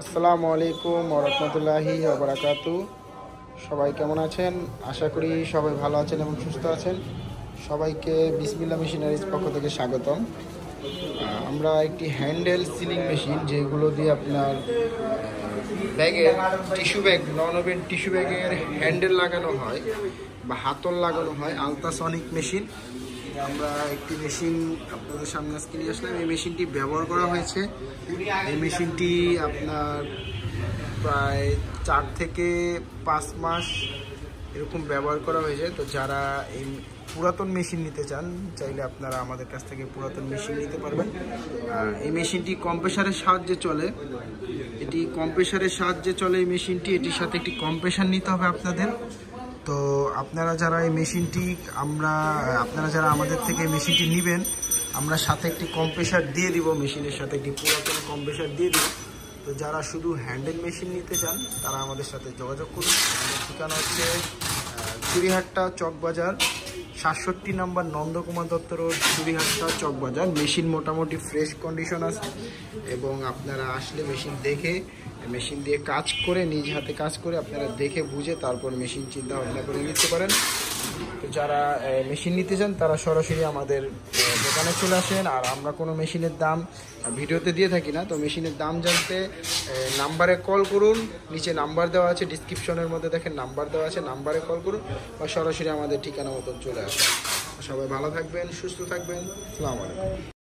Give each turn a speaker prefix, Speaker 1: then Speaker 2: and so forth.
Speaker 1: আসসালামু আলাইকুম ওরহমতুল্লাহি ওবরাকাতু সবাই কেমন আছেন? আশা করি সবাই ভালো আছেন এবং সুস্থ আছেন। সবাইকে বিসমিল্লা মেশিনারিজ পক্ষ থেকে স্বাগতম। আমরা একটি হ্যান্ডেল সিলিং মেশিন যেগুলো দিয়ে আপনার ব্যাগের tissue bag non woven tissue ব্যাগের হ্যান্ডেল লাগানো হয় বা হাতল লাগানো হয় আলট্রাসনিক মেশিন। আমরা একটি মেশিন আপনাদের সামনে আজকে নিয়ে আসলাম। এই মেশিনটি ব্যবহার করা হয়েছে। এই মেশিনটি আপনার প্রায় চার থেকে পাঁচ মাস এরকম ব্যবহার করা হয়েছে তো যারা এই পুরাতন মেশিন নিতে চান, চাইলে আপনারা আমাদের কাছ থেকে পুরাতন মেশিন নিতে পারবেন। আর এই মেশিনটি কম্প্রেসারের সাহায্যে চলে। এটি কম্প্রেসারের সাহায্যে চলে এই মেশিনটি। এটির সাথে একটি কম্প্রেসার নিতে হবে আপনাদের। তো আপনারা যারা এই মেশিনটি, আমরা, আপনারা যারা আমাদের থেকে মেশিনটি নেবেন, আমরা সাথে একটি কম্প্রেসার দিয়ে দিব, মেশিনের সাথে একটি পুরাতন কম্প্রেসার দিয়ে দিব। তো যারা শুধু হ্যান্ডেল মেশিন নিতে চান, তারা আমাদের সাথে যোগাযোগ করুন। ঠিকানা হচ্ছে চুরিহাট্টা চকবাজার সাতষট্টি number Nandakumar Dutta road Churihatta Chawkbazar. Machine মোটামুটি ফ্রেশ কন্ডিশন আছে এবং আপনারা আসলে মেশিন দেখে, মেশিন দিয়ে কাজ করে, নিজ হাতে কাজ করে আপনারা দেখে, বুঝে তারপর মেশিন চিন্তা ভাবনা করে নিতে পারেন। তো যারা মেশিন নিতে চান, তারা সরাসরি আমাদের দোকানে চলে আসেন। আর আমরা কোনো মেশিনের দাম ভিডিওতে দিয়ে থাকি না, তো মেশিনের দাম জানতে নাম্বারে কল করুন। নিচে নাম্বার দেওয়া আছে ডিসক্রিপশনের মধ্যে দেখেন নাম্বার দেওয়া আছে নাম্বারে কল করুন বা সরাসরি আমাদের ঠিকানা মতন চলে আসেন। সবাই ভালো থাকবেন, সুস্থ থাকবেন। আলাইকুম।